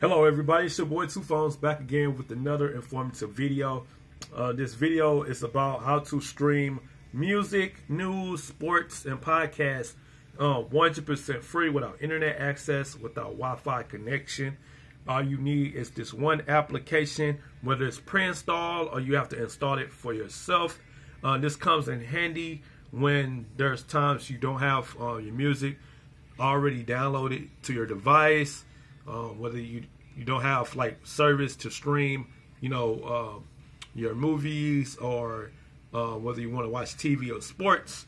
Hello everybody, it's your boy TuPhonez back again with another informative video. Uh, this video is about how to stream music, news, sports, and podcasts 100% uh, free without internet access, without Wi-Fi connection. All you need is this one application, whether it's pre-installed or you have to install it for yourself. Uh, this comes in handy when there's times you don't have uh, your music already downloaded to your device uh, whether you you don't have like service to stream, you know, uh, your movies or uh, whether you want to watch TV or sports.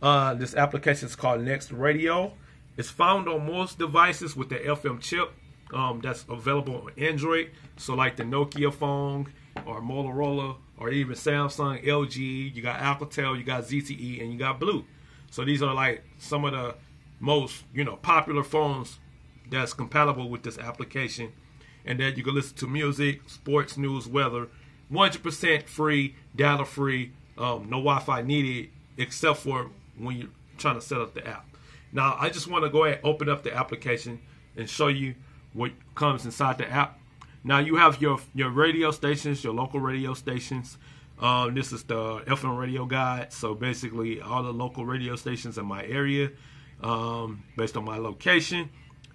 Uh, this application is called NextRadio. It's found on most devices with the FM chip um, that's available on Android. So like the Nokia phone or Motorola or even Samsung, LG, you got Alcatel, you got ZTE, and you got BLU. So these are like some of the most you know popular phones that's compatible with this application and that you can listen to music, sports, news, weather, 100% free, data free, um, no Wi-Fi needed except for when you're trying to set up the app. Now, I just want to go ahead and open up the application and show you what comes inside the app. Now, you have your your radio stations, your local radio stations. Um, this is the FM radio guide. So basically, all the local radio stations in my area, um, based on my location.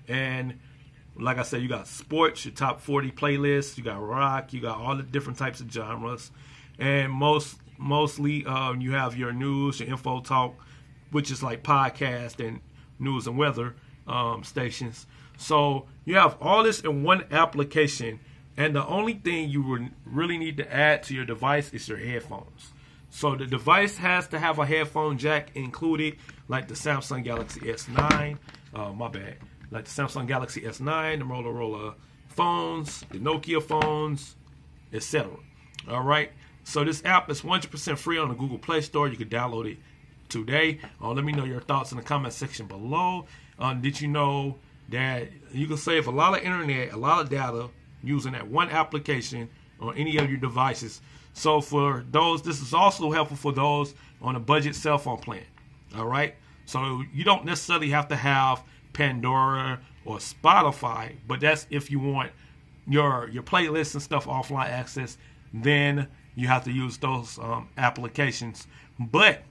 And like I said, you got sports, your top 40 playlists, you got rock, you got all the different types of genres. And most mostly um, you have your news, your info talk, which is like podcast and news and weather um, stations. So you have all this in one application, and the only thing you really need to add to your device is your headphones. So the device has to have a headphone jack included, like the Samsung Galaxy S9. Uh, my bad like the Samsung Galaxy S9, the Motorola phones, the Nokia phones, etc. All right. So this app is 100% free on the Google Play Store. You can download it today. Uh, let me know your thoughts in the comment section below. Uh, did you know that you can save a lot of internet, a lot of data using that one application on any of your devices? So for those, this is also helpful for those on a budget cell phone plan. All right. So you don't necessarily have to have Pandora or Spotify, but that's if you want your your playlists and stuff offline access. Then you have to use those um, applications. But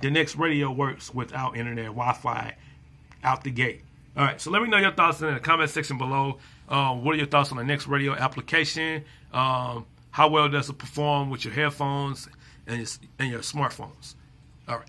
the NextRadio works without internet Wi-Fi out the gate. All right, so let me know your thoughts in the comment section below. Um, what are your thoughts on the NextRadio application? Um, how well does it perform with your headphones and your, and your smartphones? All right.